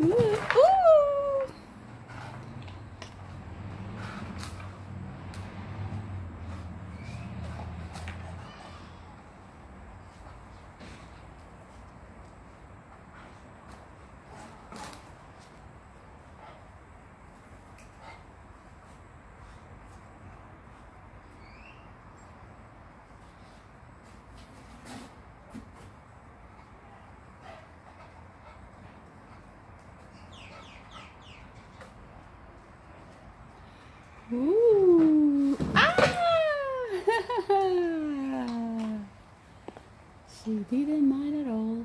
Ooh. You didn't mind at all.